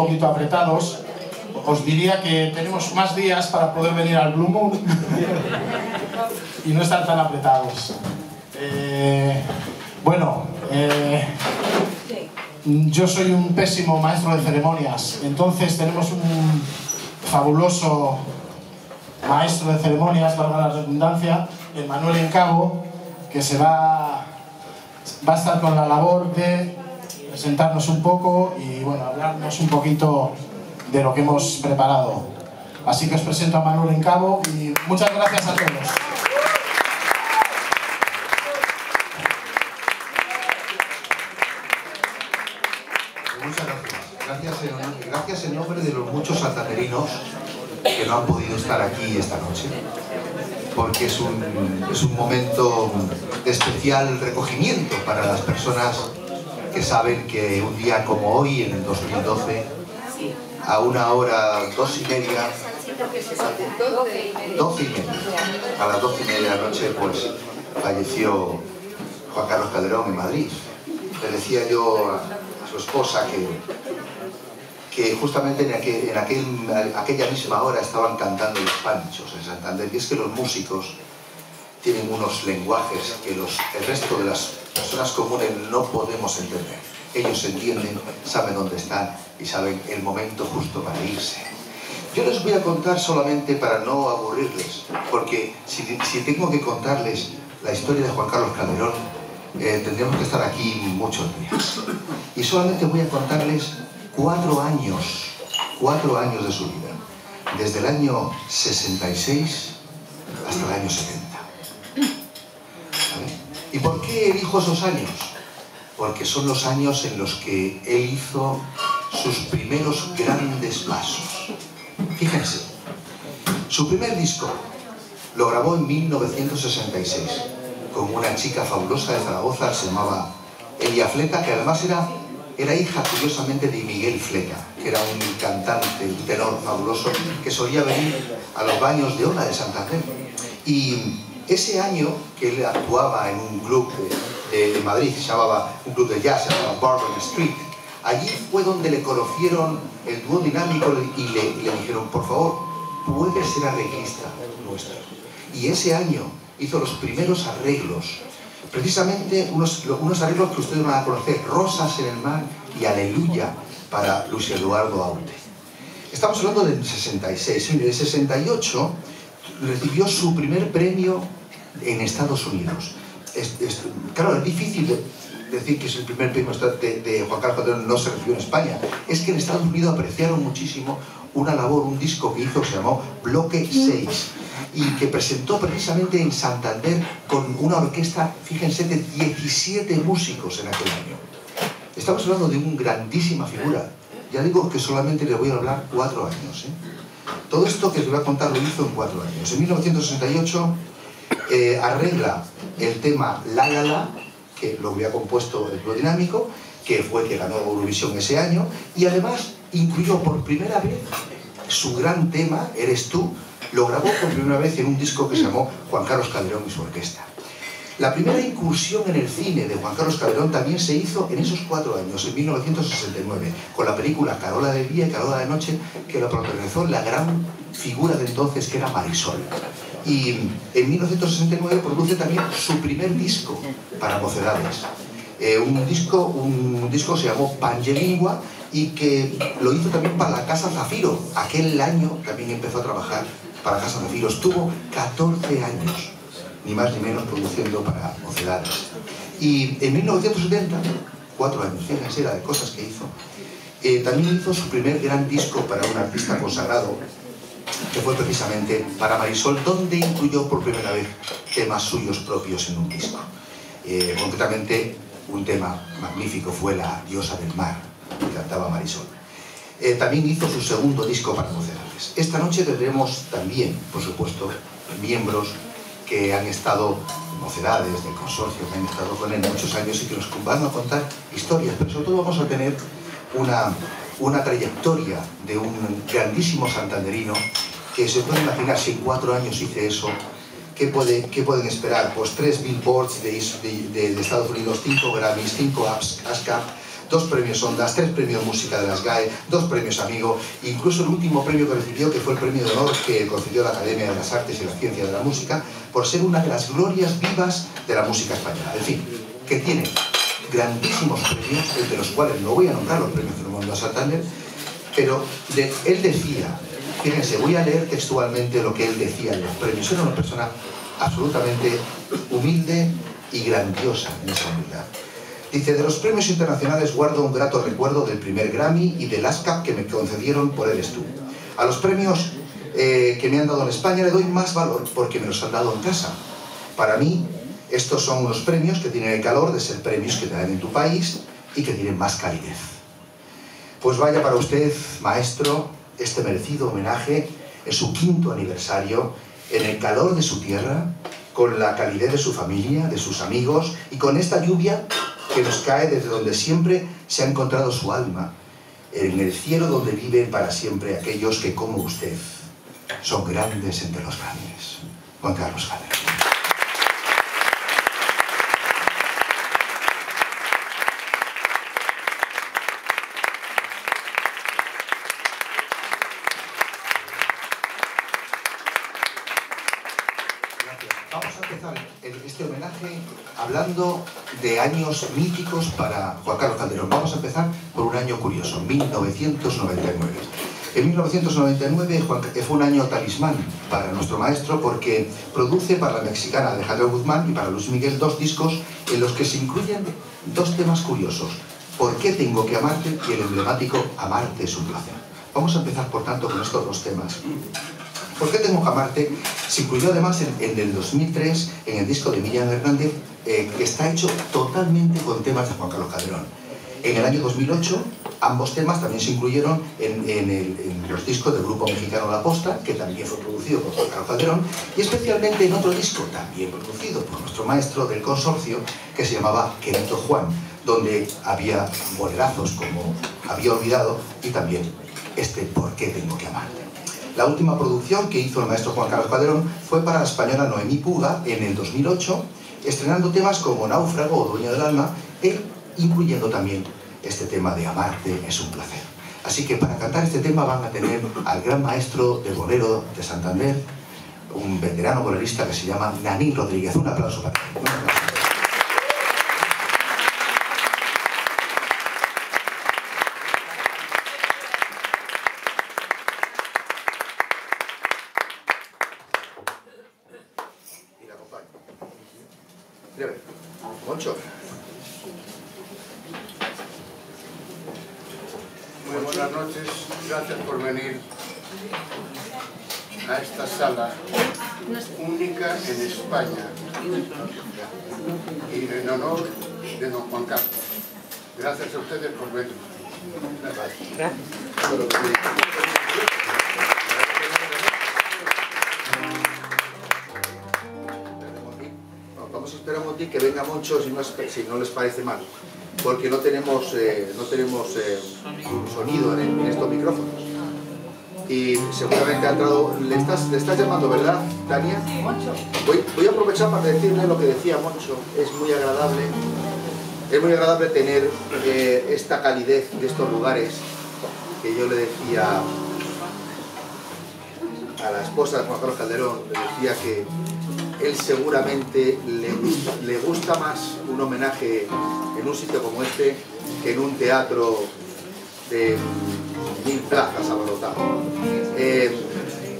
poquito apretados, os diría que tenemos más días para poder venir al Blue Moon y no estar tan apretados. Eh, bueno, eh, yo soy un pésimo maestro de ceremonias, entonces tenemos un fabuloso maestro de ceremonias, valga la redundancia, el Manuel Encabo, que se va, va a estar con la labor de presentarnos un poco y bueno, hablarnos un poquito de lo que hemos preparado. Así que os presento a Manuel Encabo y muchas gracias a todos. Muchas gracias. Gracias en, gracias en nombre de los muchos santanderinos que no han podido estar aquí esta noche, porque es un, es un momento de especial recogimiento para las personas que saben que un día como hoy, en el 2012, a una hora, dos y media, doce y media, a las doce y media de la noche, pues falleció Juan Carlos Calderón en Madrid. Le decía yo a, a su esposa que, que justamente en, aquel, en aquel, aquella misma hora estaban cantando los panchos en Santander, y es que los músicos tienen unos lenguajes que los, el resto de las personas comunes no podemos entender. Ellos entienden, saben dónde están y saben el momento justo para irse. Yo les voy a contar solamente para no aburrirles, porque si, si tengo que contarles la historia de Juan Carlos Calderón, eh, tendríamos que estar aquí muchos días. Y solamente voy a contarles cuatro años, cuatro años de su vida, desde el año 66 hasta el año 70. ¿Y por qué elijo esos años? Porque son los años en los que él hizo sus primeros grandes pasos. Fíjense, su primer disco lo grabó en 1966 con una chica fabulosa de Zaragoza, se llamaba Elia Fleta, que además era, era hija curiosamente de Miguel Fleta, que era un cantante, un tenor fabuloso, que solía venir a los baños de Ola de Santander. Y ese año que él actuaba en un club de, de, Madrid, se llamaba un club de jazz, se llamaba Bourbon Street, allí fue donde le conocieron el dúo dinámico y le, dijeron, por favor, puede ser arreglista nuestro. Y ese año hizo los primeros arreglos, precisamente unos, unos arreglos que ustedes van a conocer, Rosas en el mar y Aleluya para Luis Eduardo Aute. Estamos hablando del 66, en el 68 recibió su primer premio en Estados Unidos. Es, es, claro, es difícil de decir que es el primer premio de, de Juan Carlos Calderón, no se recibió en España. Es que en Estados Unidos apreciaron muchísimo una labor, un disco que hizo que se llamó Bloque 6 y que presentó precisamente en Santander con una orquesta, fíjense, de 17 músicos en aquel año. Estamos hablando de una grandísima figura. Ya digo que solamente le voy a hablar cuatro años. ¿eh? Todo esto que les voy a contar lo hizo en cuatro años. En 1968 eh, arregla el tema La que lo había compuesto el Dinámico, que fue que ganó Eurovisión ese año, y además incluyó por primera vez su gran tema, Eres tú, lo grabó por primera vez en un disco que se llamó Juan Carlos Calderón y su orquesta. La primera incursión en el cine de Juan Carlos Calderón también se hizo en esos cuatro años, en 1969, con la película Carola de día y Carola de noche, que lo protagonizó la gran figura de entonces que era Marisol. Y en 1969 produce también su primer disco para mocedades. Eh, un, disco, un disco se llamó Pangelingua y que lo hizo también para la Casa Zafiro. Aquel año también empezó a trabajar para Casa Zafiro. Estuvo 14 años, ni más ni menos, produciendo para mocedades. Y en 1970, cuatro años, fíjense la de cosas que hizo, eh, también hizo su primer gran disco para un artista consagrado, que fue precisamente para Marisol, donde incluyó por primera vez temas suyos propios en un disco. Eh, concretamente, un tema magnífico fue La diosa del mar, que cantaba Marisol. Eh, también hizo su segundo disco para mocedades. Esta noche tendremos también, por supuesto, miembros que han estado mocedades del consorcio, que han estado con él muchos años y que nos van a contar historias, pero sobre todo vamos a tener una, una trayectoria de un grandísimo santanderino que se puede imaginar si en cuatro años hice eso, ¿qué, puede, qué pueden esperar? Pues tres billboards de, de, de, Estados Unidos, cinco Grammys, cinco ASCAP, dos premios Ondas, tres premios Música de las GAE, dos premios Amigo, incluso el último premio que recibió, que fue el premio de honor que concedió la Academia de las Artes y la Ciencia de la Música, por ser una de las glorias vivas de la música española. En fin, que tiene grandísimos premios, entre los cuales no voy a nombrar los premios del mundo Santander, pero él decía, fíjense, voy a leer textualmente lo que él decía en los premios, era una persona absolutamente humilde y grandiosa en esa humildad. Dice, de los premios internacionales guardo un grato recuerdo del primer Grammy y del ASCAP que me concedieron por Eres tú. A los premios eh, que me han dado en España le doy más valor porque me los han dado en casa. Para mí, estos son unos premios que tienen el calor de ser premios que te dan en tu país y que tienen más calidez. Pues vaya para usted, maestro, este merecido homenaje en su quinto aniversario, en el calor de su tierra, con la calidez de su familia, de sus amigos y con esta lluvia que nos cae desde donde siempre se ha encontrado su alma, en el cielo donde viven para siempre aquellos que, como usted, son grandes entre los grandes. Juan Carlos Javier. Hablando de años míticos para Juan Carlos Calderón. Vamos a empezar por un año curioso, 1999. En 1999 fue un año talismán para nuestro maestro porque produce para la mexicana Alejandro Guzmán y para Luis Miguel dos discos en los que se incluyen dos temas curiosos. ¿Por qué tengo que amarte? y el emblemático Amarte es un placer. Vamos a empezar, por tanto, con estos dos temas. ¿Por qué tengo que amarte? Se incluyó además en, el 2003 en el disco de Miriam Hernández, eh, que está hecho totalmente con temas de Juan Carlos Calderón. En el año 2008, ambos temas también se incluyeron en, los discos del grupo mexicano La Posta, que también fue producido por Juan Carlos Calderón, y especialmente en otro disco, también producido por nuestro maestro del consorcio, que se llamaba Querido Juan, donde había bolerazos como Había Olvidado y también este ¿Por qué tengo que amarte? La última producción que hizo el maestro Juan Carlos Calderón fue para la española Noemí Puga en el 2008, estrenando temas como Náufrago o Dueño del Alma, e incluyendo también este tema de Amarte es un placer. Así que para cantar este tema van a tener al gran maestro de bolero de Santander, un veterano bolerista que se llama Nanín Rodríguez. Un aplauso para él. y en honor de don Juan Carlos. Gracias a ustedes por venir. Vamos a esperar un que venga mucho si no, si no les parece mal, porque no tenemos, eh, no tenemos eh, sonido en estos micrófonos y seguramente ha entrado... ¿Le estás, le estás llamando, verdad, Tania? Voy, voy a aprovechar para decirle lo que decía Moncho. Es muy agradable, es muy agradable tener eh, esta calidez de estos lugares que yo le decía a la esposa de Juan Carlos Calderón, le decía que él seguramente le, le gusta más un homenaje en un sitio como este que en un teatro de mil plazas abarrotadas. Eh,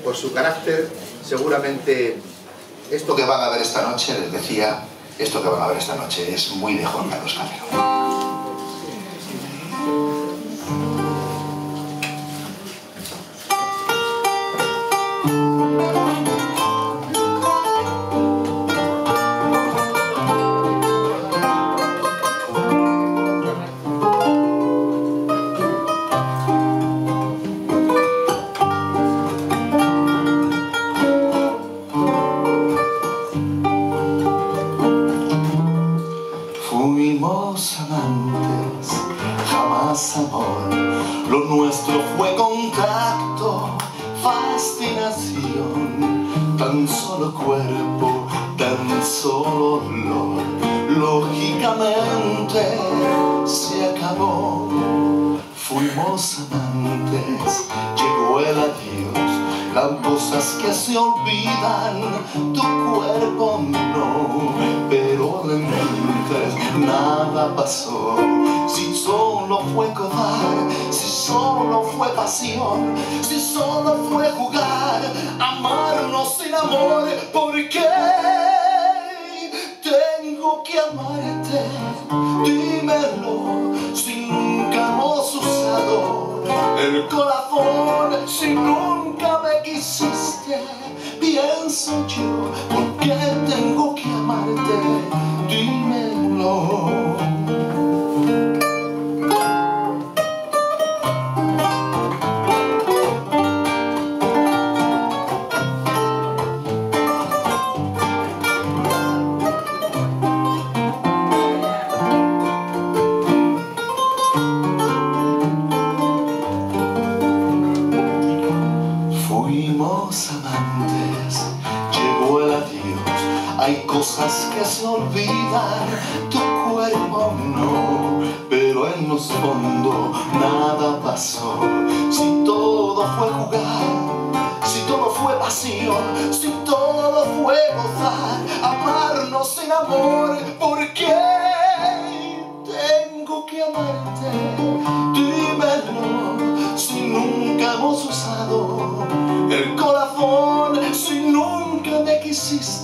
por su carácter, seguramente esto que van a ver esta noche, les decía, esto que van a ver esta noche es muy de Juan Carlos. Se acabó. Fuimos amantes, llegó el adiós, las cosas que se olvidan, tu cuerpo no, pero de mentes nada pasó. Si solo fue cobrar, si solo fue pasión, si solo fue jugar, amarnos sin amor, ¿por qué? Tengo que amarte, dímelo, si nunca hemos usado el corazón, si nunca me quisiste, pienso yo, ¿por qué tengo que amarte? Dímelo. Amor, ¿por qué tengo que amarte? Dímelo, si nunca hemos usado el corazón, si nunca me quisiste,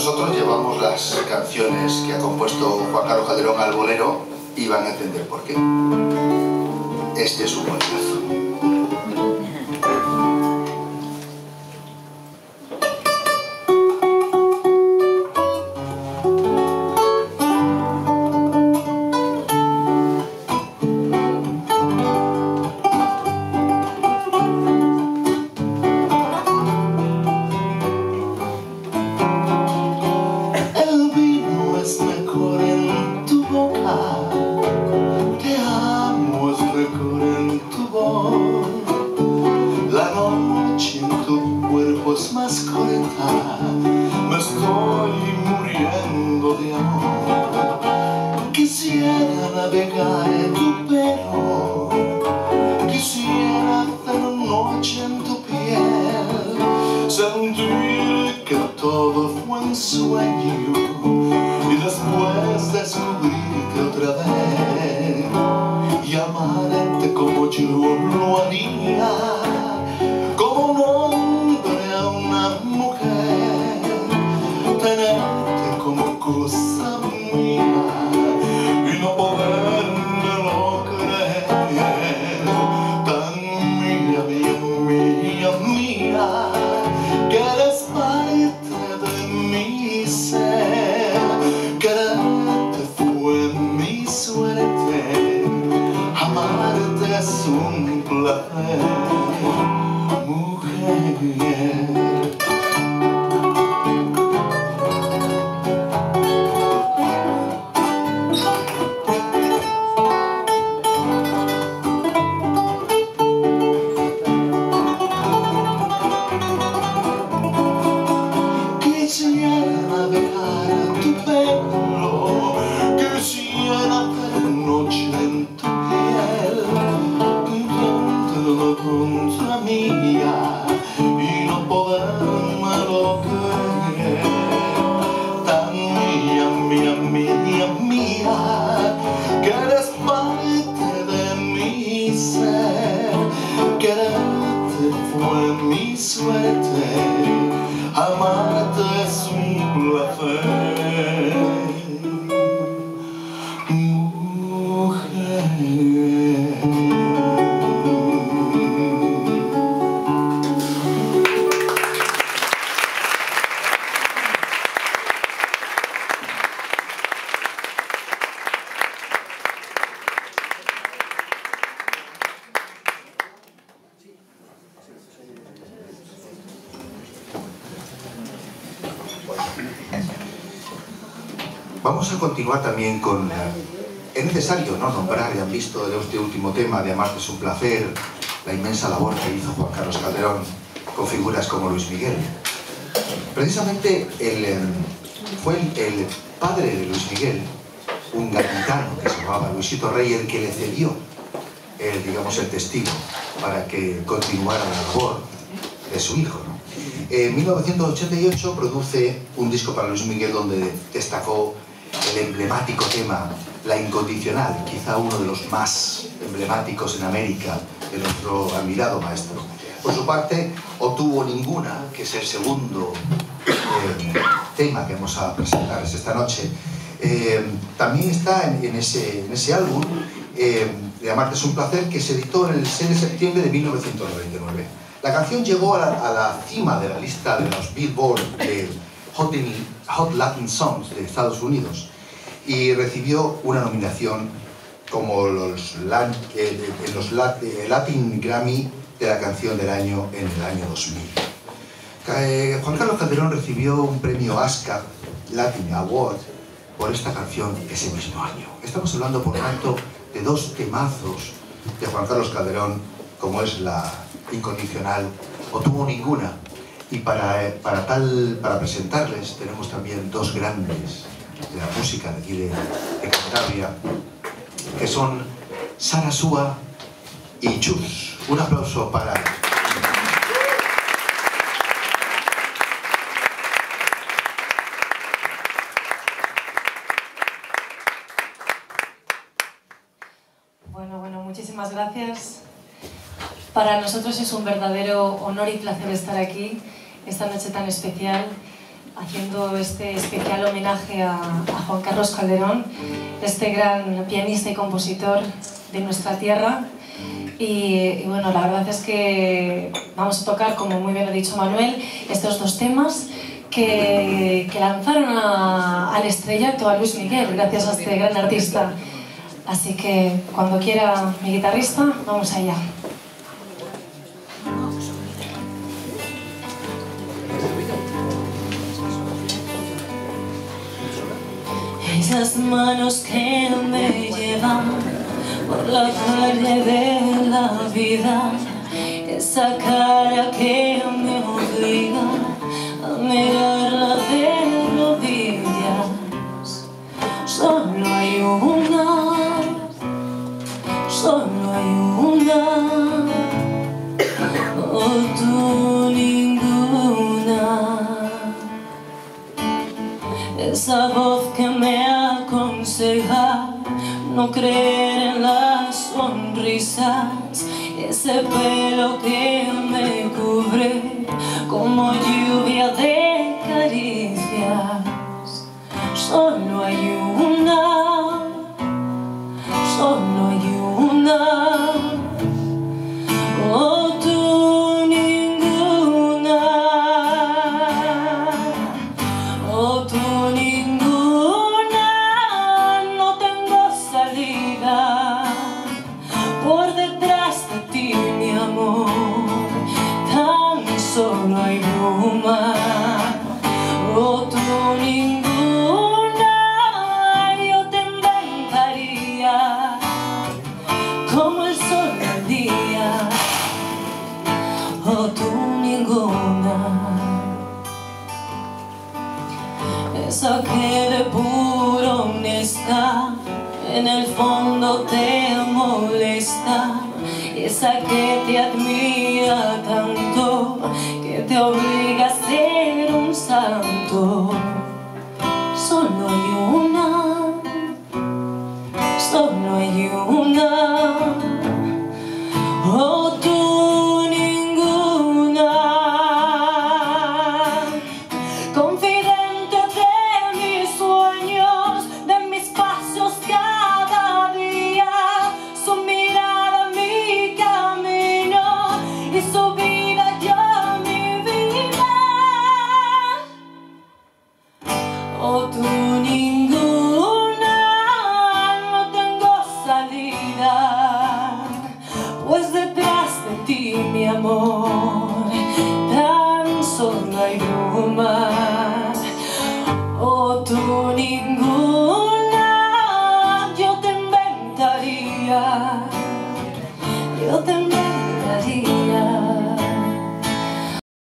Nosotros llevamos las canciones que ha compuesto Juan Carlos Calderón al bolero y van a entender por qué. Este es un bolerazo. Amar-te é simples a ¿no? han visto de este último tema de Amarte es un placer, la inmensa labor que hizo Juan Carlos Calderón con figuras como Luis Miguel. Precisamente el, em, fue el, padre de Luis Miguel, un gaditano que se llamaba Luisito Rey, el que le cedió, el, digamos, el testigo para que continuara la labor de su hijo. En 1988 produce un disco para Luis Miguel donde destacó el emblemático tema La Incondicional, quizá uno de los más emblemáticos en América de nuestro admirado maestro. Por su parte, obtuvo ninguna, que es el segundo eh, tema que vamos a presentarles esta noche. Eh, también está en, ese, álbum eh, de Amarte es un placer que se editó en el 6 de septiembre de 1999. La canción llegó a la, cima de la lista de los Billboard de Hot Latin Songs de Estados Unidos y recibió una nominación como los, en los Latin Grammy de la canción del año en el año 2000. Eh, Juan Carlos Calderón recibió un premio ASCAR Latin Award por esta canción ese mismo año. Estamos hablando, por tanto, de dos temazos de Juan Carlos Calderón, como es la incondicional o tuvo ninguna. Y para, eh, para, tal, para presentarles tenemos también dos grandes de la música de aquí de, de Cantabria, que son Sara Súa y Chus. Un aplauso para... Bueno, bueno, muchísimas gracias. Para nosotros es un verdadero honor y placer estar aquí esta noche tan especial haciendo este especial homenaje a, a, Juan Carlos Calderón, este gran pianista y compositor de nuestra tierra y, bueno, la verdad es que vamos a tocar, como muy bien ha dicho Manuel, estos dos temas que, que lanzaron al estrellato a Luis Miguel, gracias a este gran artista. Así que cuando quiera mi guitarrista, vamos allá. Esas manos que me llevan por la calle de la vida. Esa cara que me obliga a mirarla de rodillas. Solo hay una solo hay una. O tú ninguna. Esa voz no creer en las sonrisas, ese pelo que me cubre como lluvia de caricias. Solo hay una, tú ninguna. Esa que de puro honesta en el fondo te molesta esa que te admira tanto que te obliga